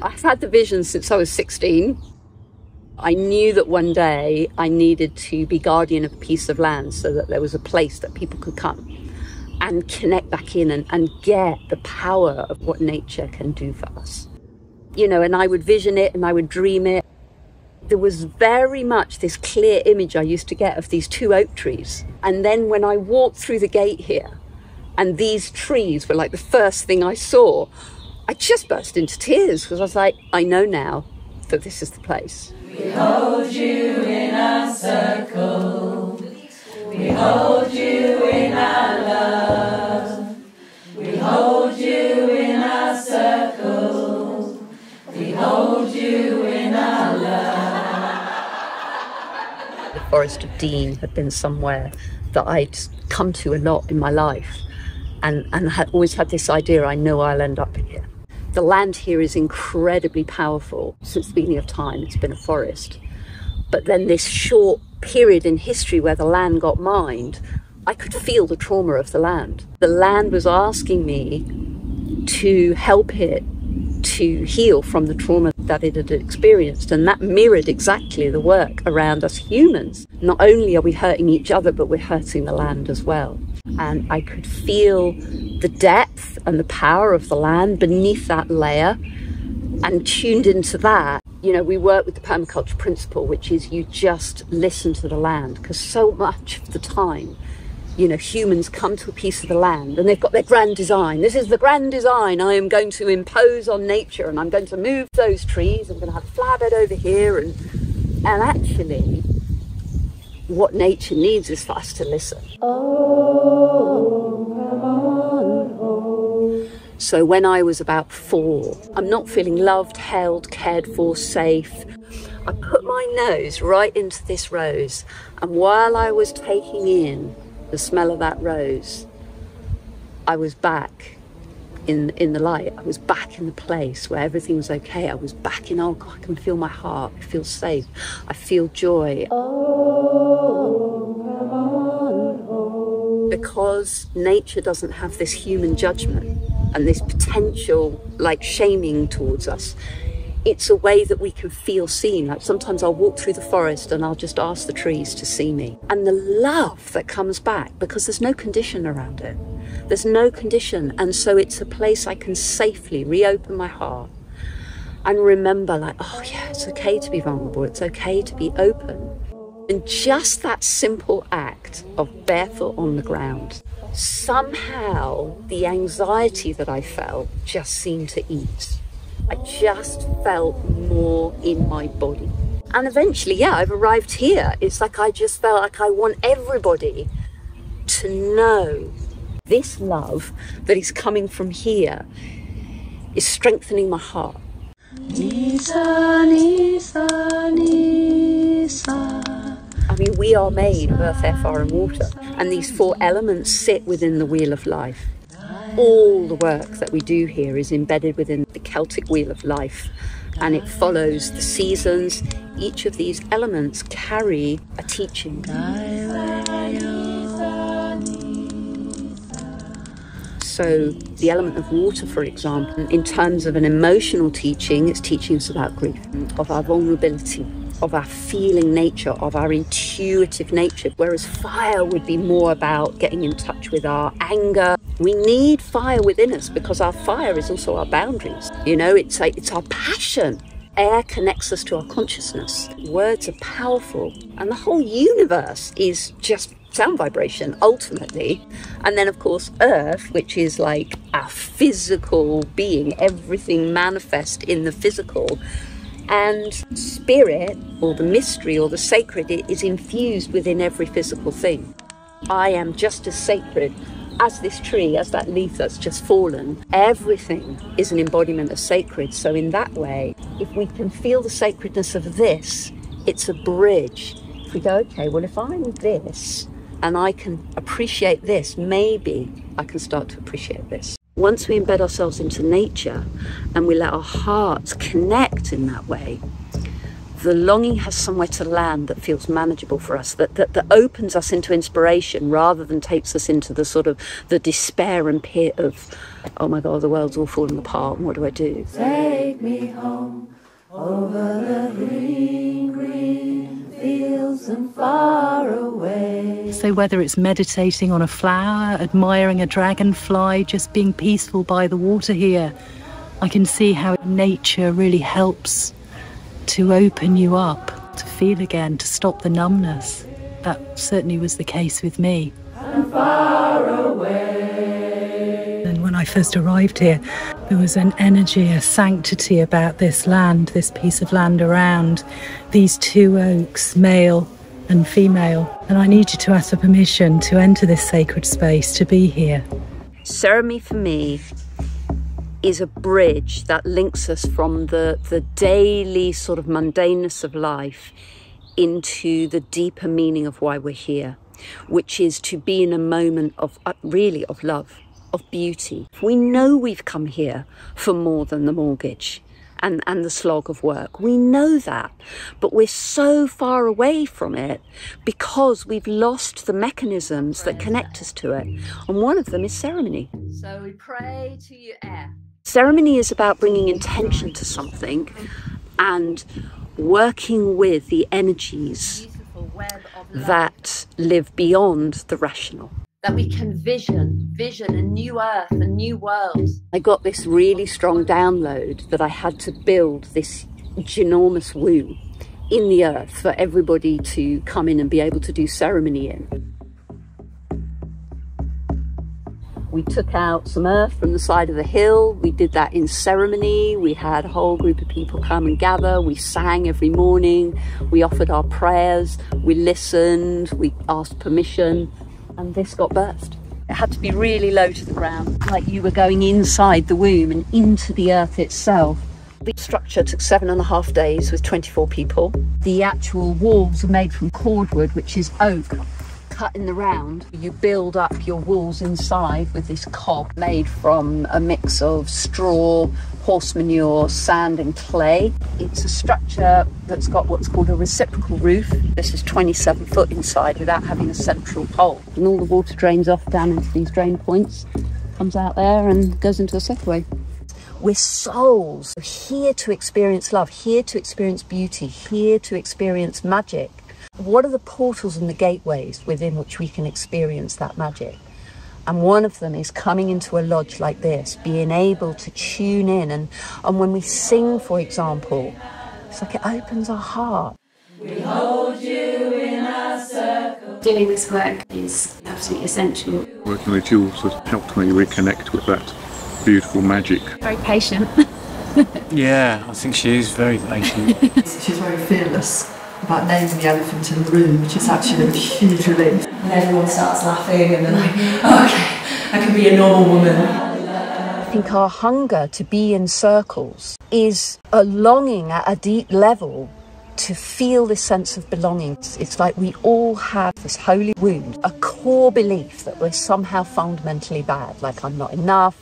had the vision since I was 16. I knew that one day I needed to be guardian of a piece of land so that there was a place that people could come and connect back in and, and get the power of what nature can do for us. You know, and I would vision it and I would dream it. There was very much this clear image I used to get of these two oak trees. And then when I walked through the gate here, and these trees were like the first thing I saw, I just burst into tears because I was like, I know now that this is the place. We hold you in our circle. We hold you in our love. We hold you in our circle. We hold you in our love. The Forest of Dean had been somewhere that I'd come to a lot in my life and, and had always had this idea I know I'll end up here. The land here is incredibly powerful. Since the beginning of time, it's been a forest. But then this short period in history where the land got mined, I could feel the trauma of the land. The land was asking me to help it to heal from the trauma that it had experienced. And that mirrored exactly the work around us humans. Not only are we hurting each other, but we're hurting the land as well. And I could feel the depth and the power of the land beneath that layer and tuned into that. You know, we work with the permaculture principle, which is you just listen to the land because so much of the time, you know, humans come to a piece of the land and they've got their grand design. This is the grand design I am going to impose on nature and I'm going to move those trees. I'm going to have a flower bed over here. And, and actually, what nature needs is for us to listen. Oh, So when I was about four, I'm not feeling loved, held, cared for, safe. I put my nose right into this rose, and while I was taking in the smell of that rose, I was back in in the light. I was back in the place where everything was okay. I was back in oh God, I can feel my heart. I feel safe. I feel joy. Oh, because nature doesn't have this human judgment and this potential like shaming towards us. It's a way that we can feel seen. Like sometimes I'll walk through the forest and I'll just ask the trees to see me. And the love that comes back because there's no condition around it. There's no condition. And so it's a place I can safely reopen my heart and remember, like, oh, yeah, it's okay to be vulnerable. It's okay to be open. And just that simple act of barefoot on the ground, somehow the anxiety that I felt just seemed to ease. I just felt more in my body. And eventually, yeah, I've arrived here. It's like I just felt like I want everybody to know this love that is coming from here is strengthening my heart. Nisa, Nisa, Nisa. I mean, we are made of earth, air, fire, and water, and these four elements sit within the wheel of life. All the work that we do here is embedded within the Celtic wheel of life, and it follows the seasons. Each of these elements carry a teaching. So, the element of water, for example, in terms of an emotional teaching, it's teaching us about grief, of our vulnerability, of our feeling nature, of our intuitive nature, whereas fire would be more about getting in touch with our anger. We need fire within us because our fire is also our boundaries. You know, it's, a, it's our passion. Air connects us to our consciousness. Words are powerful, and the whole universe is just sound vibration ultimately. And then, of course, earth, which is like our physical being, everything manifest in the physical. And spirit, or the mystery, or the sacred, is infused within every physical thing. I am just as sacred as this tree, as that leaf that's just fallen. Everything is an embodiment of sacred. So, in that way, if we can feel the sacredness of this, it's a bridge. If we go, okay, well, if I'm this, and I can appreciate this, maybe I can start to appreciate this. Once we embed ourselves into nature and we let our hearts connect in that way, the longing has somewhere to land that feels manageable for us, that, that, that opens us into inspiration rather than takes us into the sort of the despair and pit of, oh my God, the world's all falling apart. What do I do? Take me home over the green, and far away. So, whether it's meditating on a flower, admiring a dragonfly, just being peaceful by the water here, I can see how nature really helps to open you up, to feel again, to stop the numbness. That certainly was the case with me. And far away. I first arrived here, there was an energy, a sanctity about this land, this piece of land around these two oaks, male and female. And I needed to ask for permission to enter this sacred space, to be here. Ceremony for me is a bridge that links us from the, the daily sort of mundaneness of life into the deeper meaning of why we're here, which is to be in a moment of uh, really of love, of beauty. We know we've come here for more than the mortgage and, and the slog of work. We know that, but we're so far away from it because we've lost the mechanisms that connect us to it. And one of them is ceremony. So we pray to you, air. Ceremony is about bringing intention to something and working with the energies that live beyond the rational. That we can vision, vision a new earth, a new world. I got this really strong download that I had to build this ginormous womb in the earth for everybody to come in and be able to do ceremony in. We took out some earth from the side of the hill. We did that in ceremony. We had a whole group of people come and gather. We sang every morning. We offered our prayers. We listened. We asked permission. And this got birthed. It had to be really low to the ground, like you were going inside the womb and into the earth itself. The structure took seven and a half days with 24 people. The actual walls are made from cordwood, which is oak cut in the round, you build up your walls inside with this cob made from a mix of straw, horse manure, sand and clay. It's a structure that's got what's called a reciprocal roof. This is 27 foot inside without having a central pole. And all the water drains off down into these drain points, comes out there and goes into a soakaway. We're souls here to experience love, here to experience beauty, here to experience magic. What are the portals and the gateways within which we can experience that magic? And one of them is coming into a lodge like this, being able to tune in. And, and when we sing, for example, it's like it opens our heart. We hold you in our circle. Doing this work is absolutely essential. Working with Jewels has helped me reconnect with that beautiful magic. Very patient. yeah, I think she is very patient. She's very fearless about naming the elephant in the room, which is actually a huge relief. And everyone starts laughing and they're like, mm-hmm. oh, okay, I can be a normal woman. I think our hunger to be in circles is a longing at a deep level to feel this sense of belonging. It's like we all have this holy wound, a core belief that we're somehow fundamentally bad, like I'm not enough,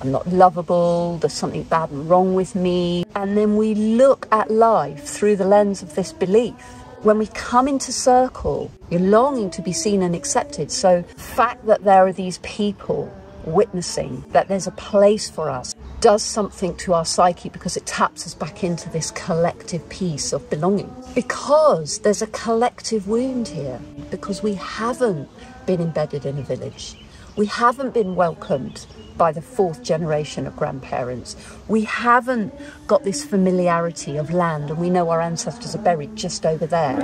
I'm not lovable, there's something bad and wrong with me. And then we look at life through the lens of this belief. When we come into circle, you're longing to be seen and accepted. So the fact that there are these people witnessing that there's a place for us does something to our psyche because it taps us back into this collective piece of belonging. Because there's a collective wound here, because we haven't been embedded in a village. We haven't been welcomed by the fourth generation of grandparents. We haven't got this familiarity of land and we know our ancestors are buried just over there.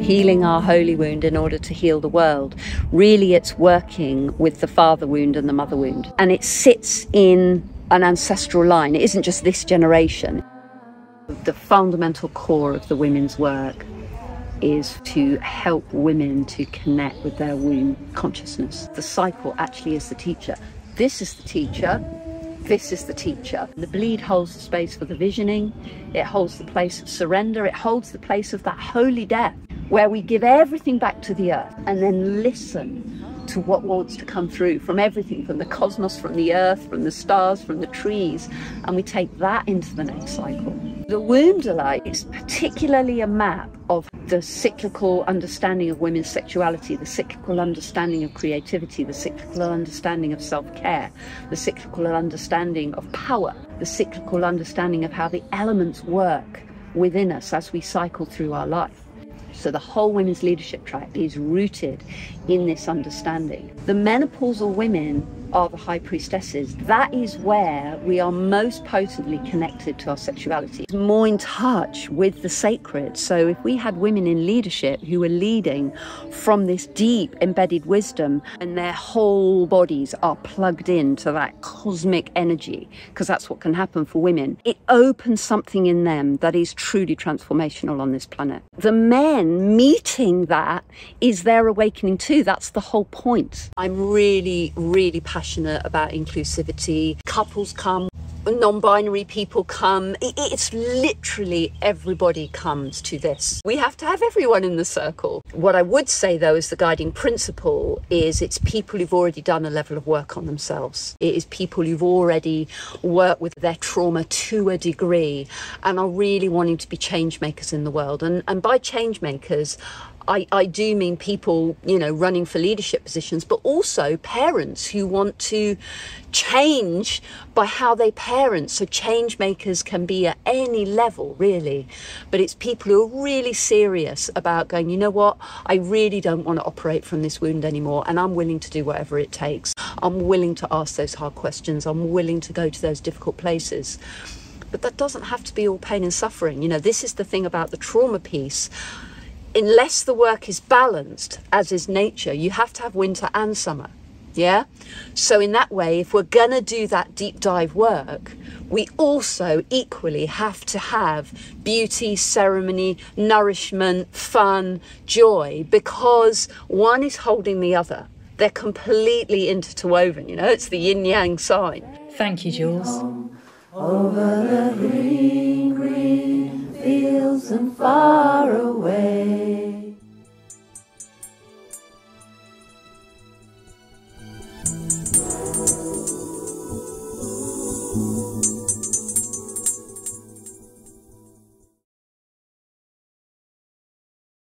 Healing our holy wound in order to heal the world. Really, it's working with the father wound and the mother wound. And it sits in an ancestral line. It isn't just this generation. The fundamental core of the women's work is to help women to connect with their womb consciousness. The cycle actually is the teacher. This is the teacher. This is the teacher. The bleed holds the space for the visioning. It holds the place of surrender. It holds the place of that holy death where we give everything back to the earth and then listen to what wants to come through from everything, from the cosmos, from the earth, from the stars, from the trees, and we take that into the next cycle. The Wombdala is particularly a map of the cyclical understanding of women's sexuality, the cyclical understanding of creativity, the cyclical understanding of self care, the cyclical understanding of power, the cyclical understanding of how the elements work within us as we cycle through our life. So the whole women's leadership track is rooted in this understanding. The menopausal women are the high priestesses. That is where we are most potently connected to our sexuality, more in touch with the sacred. So if we had women in leadership who were leading from this deep embedded wisdom and their whole bodies are plugged into that cosmic energy, because that's what can happen for women, it opens something in them that is truly transformational on this planet. The men meeting that is their awakening too. That's the whole point. I'm really, really passionate passionate about inclusivity. Couples come, non binary people come. It's literally everybody comes to this. We have to have everyone in the circle. What I would say though is the guiding principle is it's people who've already done a level of work on themselves. It is people who've already worked with their trauma to a degree and are really wanting to be change makers in the world. And, and by change makers, I, I do mean people, you know, running for leadership positions, but also parents who want to change by how they parent. So change makers can be at any level, really. But it's people who are really serious about going, you know what, I really don't want to operate from this wound anymore, and I'm willing to do whatever it takes. I'm willing to ask those hard questions. I'm willing to go to those difficult places. But that doesn't have to be all pain and suffering. You know, this is the thing about the trauma piece unless the work is balanced, as is nature, you have to have winter and summer. Yeah? So, in that way, if we're going to do that deep dive work, we also equally have to have beauty, ceremony, nourishment, fun, joy, because one is holding the other. They're completely interwoven, you know, it's the yin yang sign. Thank you, Jewels. Over the green, green fields and far away.